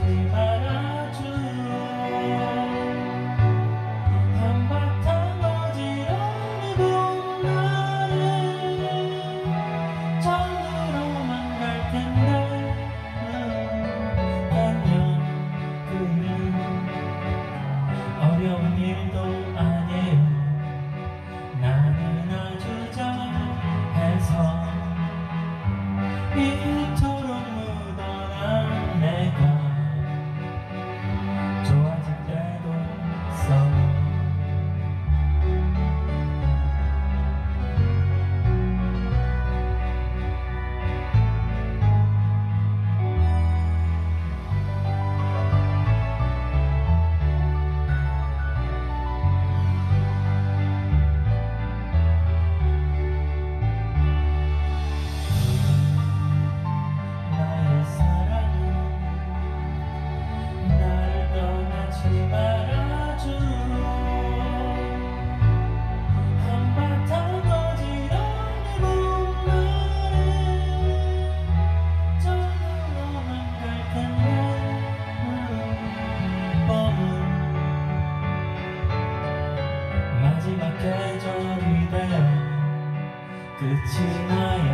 free 계절이 되어 끝이 나요.